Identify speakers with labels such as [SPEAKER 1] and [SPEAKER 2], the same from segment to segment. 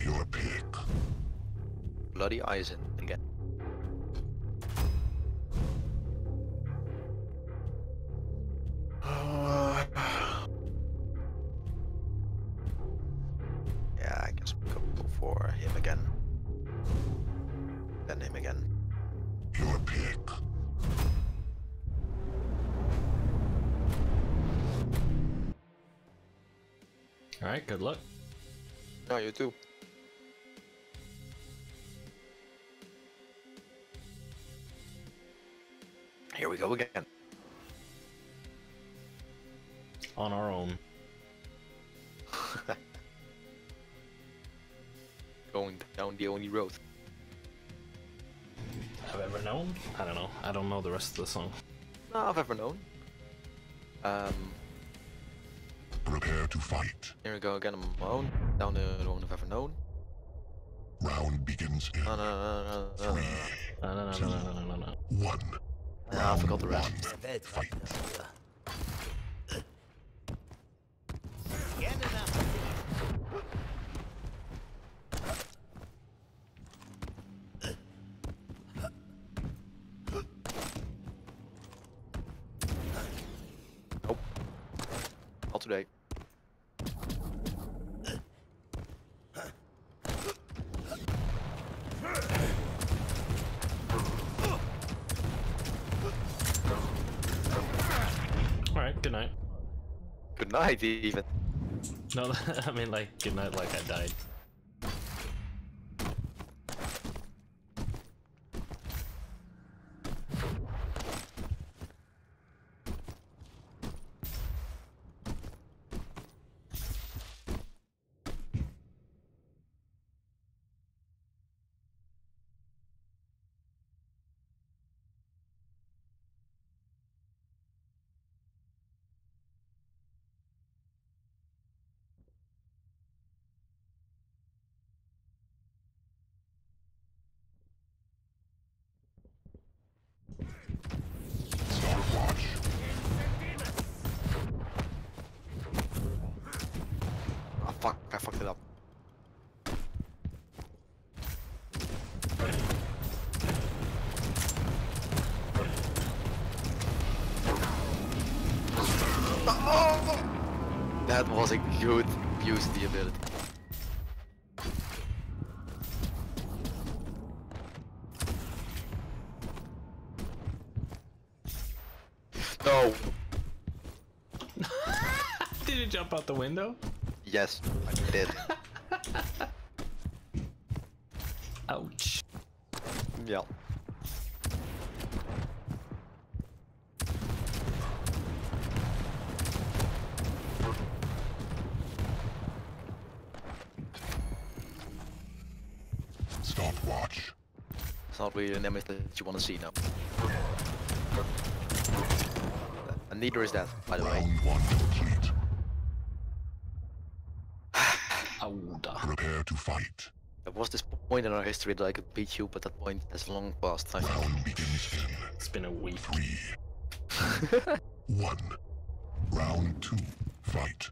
[SPEAKER 1] Your pick.
[SPEAKER 2] Bloody Eisen again. yeah, I guess we could go for him again. Then him again.
[SPEAKER 1] Your pick.
[SPEAKER 3] Alright, good luck.
[SPEAKER 2] No, you too. Here we go again.
[SPEAKER 3] On our own.
[SPEAKER 2] Going down the only road.
[SPEAKER 3] Have ever known? I don't know. I don't know the rest of the song.
[SPEAKER 2] No, I've ever known. Um,
[SPEAKER 1] Prepare to fight.
[SPEAKER 2] here we go again on my own. Down the road I've ever known.
[SPEAKER 1] Round begins in
[SPEAKER 2] No, no, no, no, no, no.
[SPEAKER 1] three,
[SPEAKER 3] No, no, no, no, no, no, no, no.
[SPEAKER 1] one.
[SPEAKER 2] Yeah, I forgot the
[SPEAKER 1] Round
[SPEAKER 2] rest.
[SPEAKER 1] one. Fight.
[SPEAKER 2] Today.
[SPEAKER 3] Alright, good night.
[SPEAKER 2] Good night, even.
[SPEAKER 3] No, I mean like, good night like I died.
[SPEAKER 1] Stopwatch.
[SPEAKER 2] Oh fuck, I fucked it up. Oh! That was a good use of the ability. No!
[SPEAKER 3] Did you jump out the window?
[SPEAKER 2] Yes, I did.
[SPEAKER 3] Ouch.
[SPEAKER 2] yeah.
[SPEAKER 1] Stopwatch.
[SPEAKER 2] It's not really an image that you want to see now. And neither is that, by the way.
[SPEAKER 1] Round one complete.
[SPEAKER 3] Ouda.
[SPEAKER 1] Prepare to fight.
[SPEAKER 2] There was this point in our history that I could beat you, but that point has long passed, I think.
[SPEAKER 1] Round begins in
[SPEAKER 3] It's been a week.
[SPEAKER 1] three, one. Round two. Fight.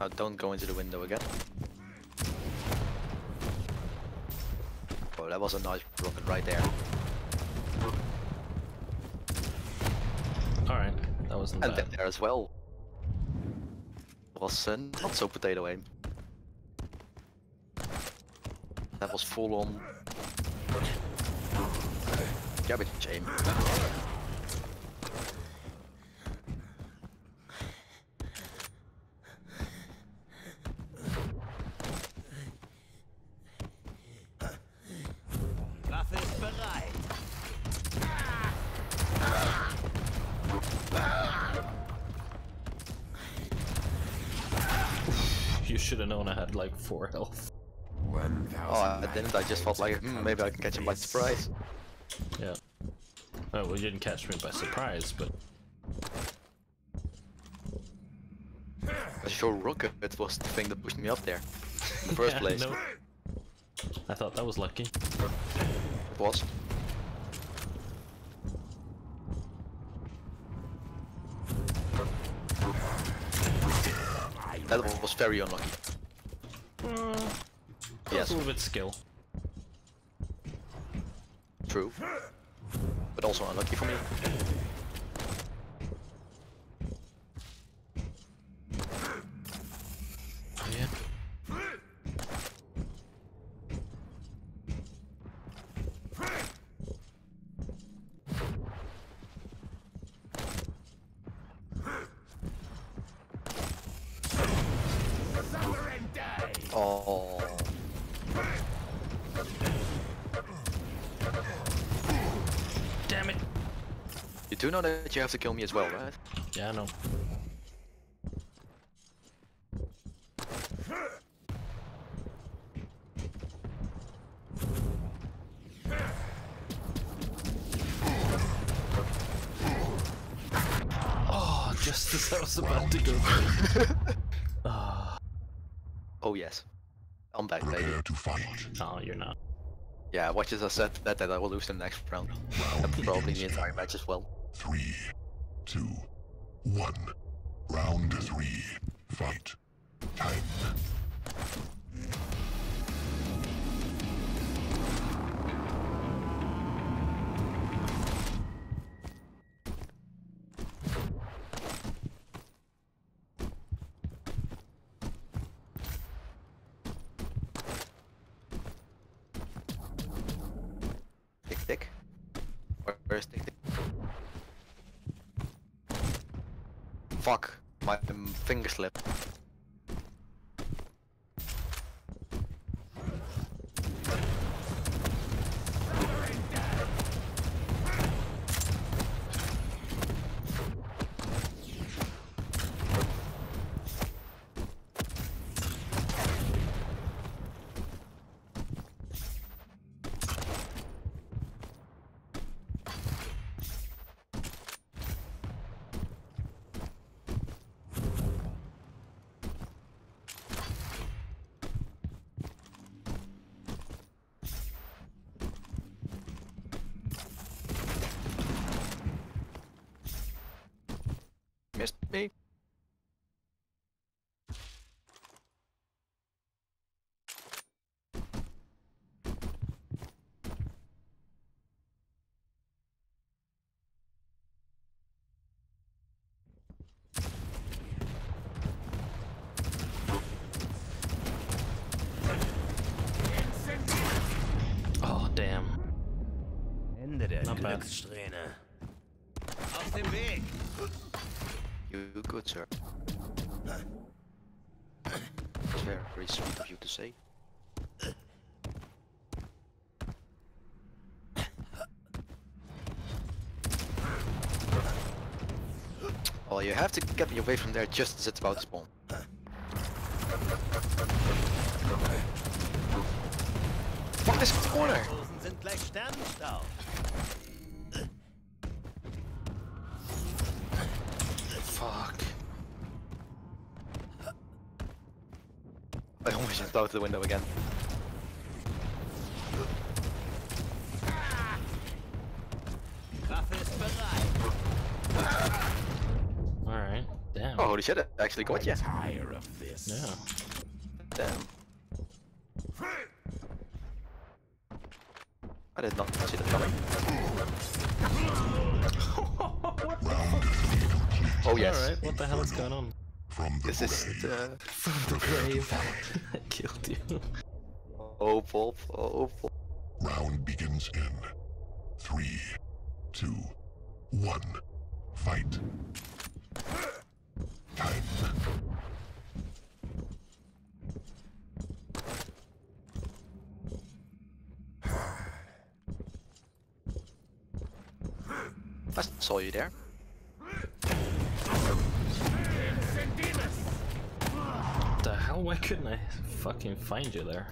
[SPEAKER 2] Now don't go into the window again. Oh, that was a nice rocket right there.
[SPEAKER 3] Alright, that wasn't
[SPEAKER 2] And
[SPEAKER 3] bad.
[SPEAKER 2] then there as well. Was uh, not so potato aim. That was full on cabbage aim.
[SPEAKER 3] Should have known I had like 4 health.
[SPEAKER 2] Oh, I didn't. I just felt like hmm, maybe I can catch him by surprise.
[SPEAKER 3] Yeah. Oh, well, you didn't catch me by surprise, but
[SPEAKER 2] But sure, rocket was the thing that pushed me up there in the first
[SPEAKER 3] Yeah,
[SPEAKER 2] place.
[SPEAKER 3] no. I thought that was lucky.
[SPEAKER 2] It was. That was very unlucky. Hmm. Yes,
[SPEAKER 3] A little bit skill.
[SPEAKER 2] true. But also unlucky for me.
[SPEAKER 3] Yeah.
[SPEAKER 2] Oh.
[SPEAKER 3] Damn it!
[SPEAKER 2] You do know that you have to kill me as well, right?
[SPEAKER 3] Yeah, I know. Oh, just as I was about to go. Ah,
[SPEAKER 2] Oh yes. I'm back, baby.
[SPEAKER 1] Prepare to fight.
[SPEAKER 3] no, you're not.
[SPEAKER 2] Yeah, watch as I said that, that I will lose the next round. And probably the entire match as well.
[SPEAKER 1] Three, two, one. Round three. Fight. Time.
[SPEAKER 2] Tick tick. Where's tick Fuck. My um, finger slipped. Me.
[SPEAKER 3] Oh, damn.
[SPEAKER 4] Ende der. Glückssträhne. Auf dem Weg!
[SPEAKER 2] You good, sir. Very sweet of you to say. Well, you have to get me away from there just as it's about to spawn. Fuck this corner! Fuck. I almost jumped out the window again.
[SPEAKER 4] Waffe ist bereit.
[SPEAKER 3] Alright. Damn.
[SPEAKER 2] Oh, holy shit, I actually got you.
[SPEAKER 4] Tire of this.
[SPEAKER 3] Yeah.
[SPEAKER 2] Damn. I did not see that coming. Oh yes,
[SPEAKER 3] Alright, what the hell is going on?
[SPEAKER 1] From the
[SPEAKER 2] this is
[SPEAKER 1] grave.
[SPEAKER 2] the
[SPEAKER 3] From the grave. I killed you.
[SPEAKER 2] oh Wolf, oh Wolf.
[SPEAKER 1] Round begins in three, two, one. Fight. Time.
[SPEAKER 2] I saw you there.
[SPEAKER 3] Hell? Why couldn't I fucking find you there?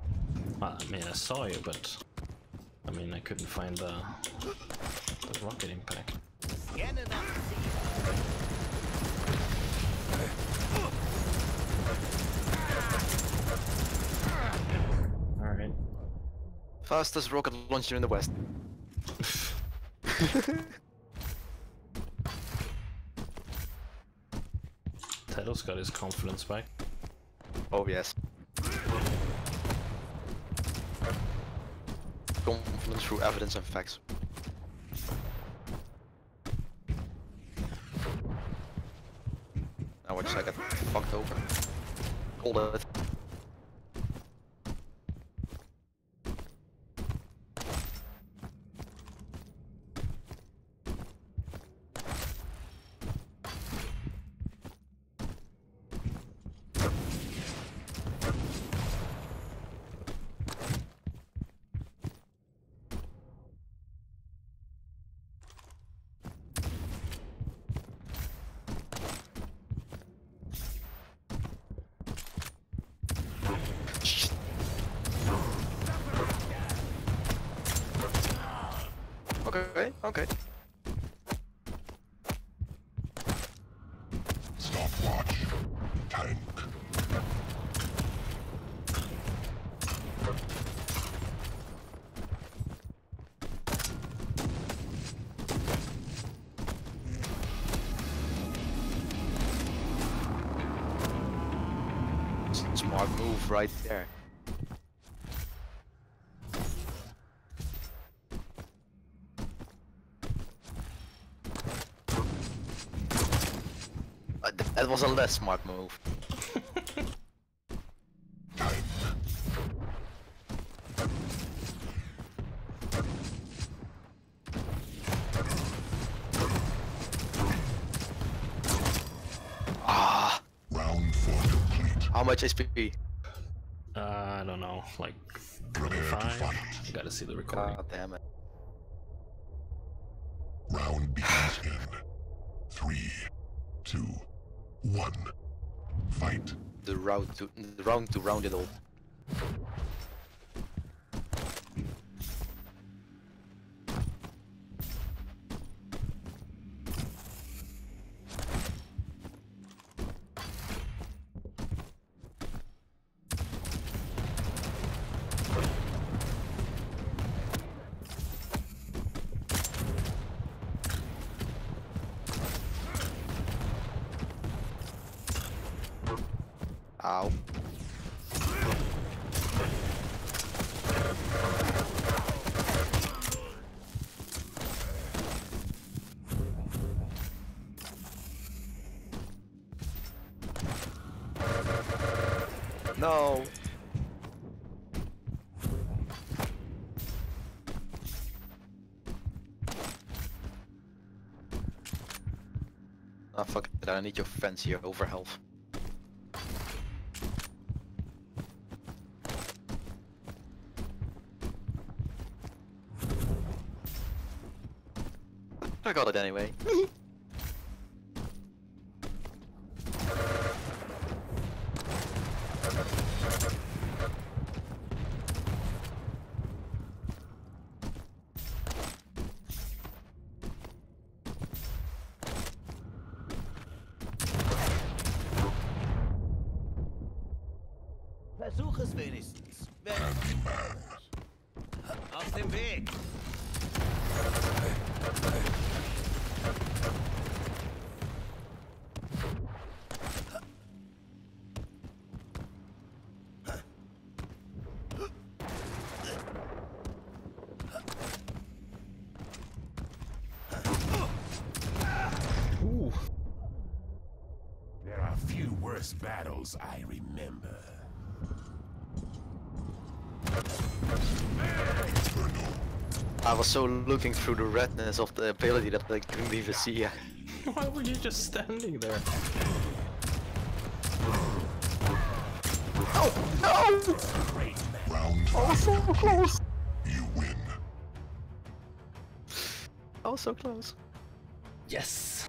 [SPEAKER 3] Well, I mean, I saw you, but I mean, I couldn't find the, the rocket impact. All right.
[SPEAKER 2] Fastest rocket launcher in the West.
[SPEAKER 3] Teddo's got his confidence back.
[SPEAKER 2] Oh yes. Confidence through evidence and facts. Now I just I got fucked over. Hold it. Okay, okay.
[SPEAKER 1] Stopwatch. Tank.
[SPEAKER 2] Smart move right there. Uh, th- That was a less smart move. Ah,
[SPEAKER 1] Round four complete.
[SPEAKER 2] how much HP?
[SPEAKER 3] Uh, I don't know, like
[SPEAKER 1] Prepare to fight.
[SPEAKER 3] I gotta see the recording.
[SPEAKER 2] God damn it.
[SPEAKER 1] Round begins in three, two, one. Fight.
[SPEAKER 2] The round to the round to round it all. No. Ah, fuck it, I need your fancy overhealth. I got it anyway.
[SPEAKER 4] Versuch es wenigstens. Auf dem Weg.
[SPEAKER 5] There are few worse battles I remember.
[SPEAKER 2] I was so looking through the redness of the ability that I couldn't even see ya.
[SPEAKER 3] Why were you just standing there? Oh, no!
[SPEAKER 1] Round so close You win.
[SPEAKER 2] I was so close.
[SPEAKER 3] Yes!